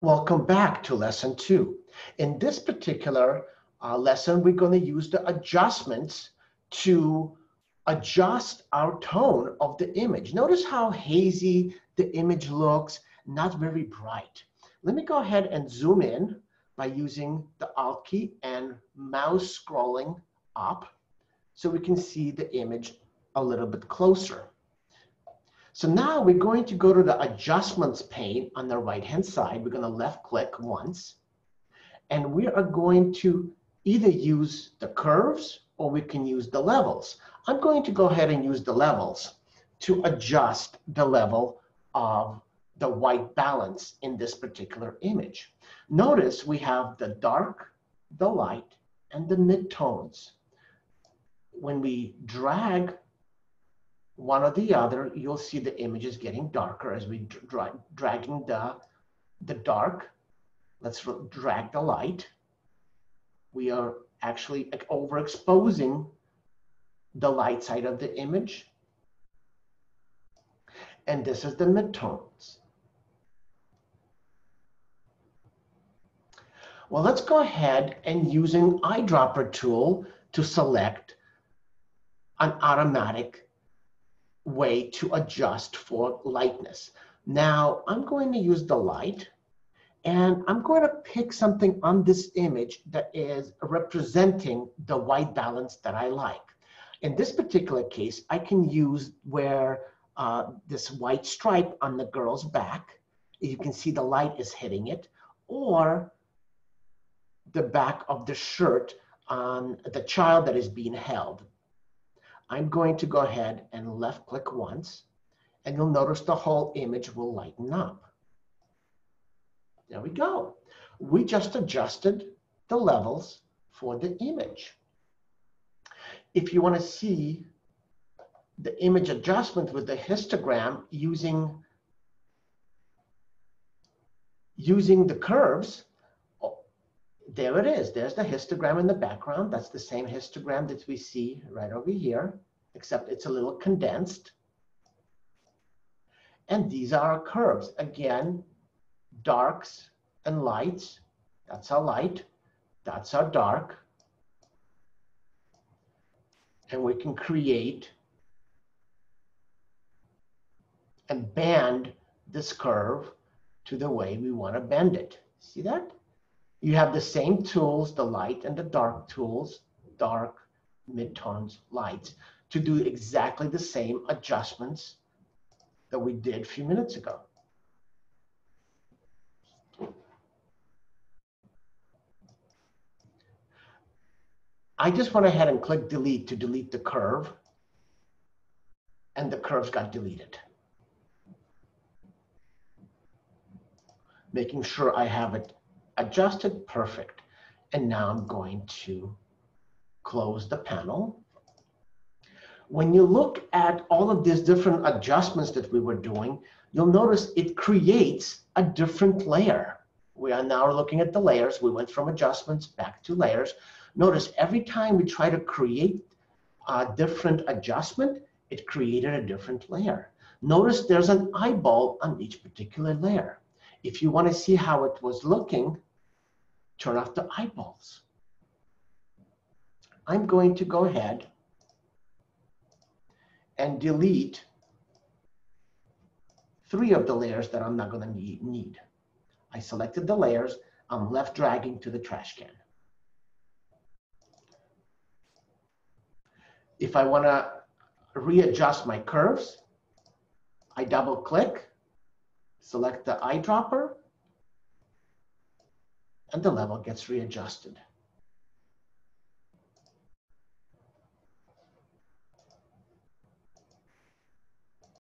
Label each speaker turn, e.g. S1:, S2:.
S1: Welcome back to lesson two. In this particular uh, lesson, we're going to use the adjustments to adjust our tone of the image. Notice how hazy the image looks, not very bright. Let me go ahead and zoom in by using the Alt key and mouse scrolling up so we can see the image a little bit closer. So now we're going to go to the adjustments pane on the right-hand side. We're going to left click once. And we are going to either use the curves or we can use the levels. I'm going to go ahead and use the levels to adjust the level of the white balance in this particular image. Notice we have the dark, the light, and the midtones. When we drag one or the other, you'll see the images getting darker as we dra dragging the, the dark. Let's drag the light. We are actually overexposing the light side of the image. And this is the midtones. Well, let's go ahead and using eyedropper tool to select an automatic way to adjust for lightness. Now I'm going to use the light and I'm going to pick something on this image that is representing the white balance that I like. In this particular case, I can use where uh, this white stripe on the girl's back, you can see the light is hitting it, or the back of the shirt on the child that is being held. I'm going to go ahead and left click once, and you'll notice the whole image will lighten up. There we go. We just adjusted the levels for the image. If you want to see the image adjustment with the histogram using, using the curves, there it is. There's the histogram in the background. That's the same histogram that we see right over here, except it's a little condensed. And these are our curves. Again, darks and lights. That's our light. That's our dark. And we can create and bend this curve to the way we want to bend it. See that? You have the same tools, the light and the dark tools, dark, midtones, lights, to do exactly the same adjustments that we did a few minutes ago. I just went ahead and clicked delete to delete the curve and the curves got deleted. Making sure I have it adjusted perfect. And now I'm going to close the panel. When you look at all of these different adjustments that we were doing, you'll notice it creates a different layer. We are now looking at the layers. We went from adjustments back to layers. Notice every time we try to create a different adjustment, it created a different layer. Notice there's an eyeball on each particular layer. If you want to see how it was looking, turn off the eyeballs. I'm going to go ahead and delete three of the layers that I'm not going to need. I selected the layers. I'm left dragging to the trash can. If I want to readjust my curves, I double click, select the eyedropper, and the level gets readjusted.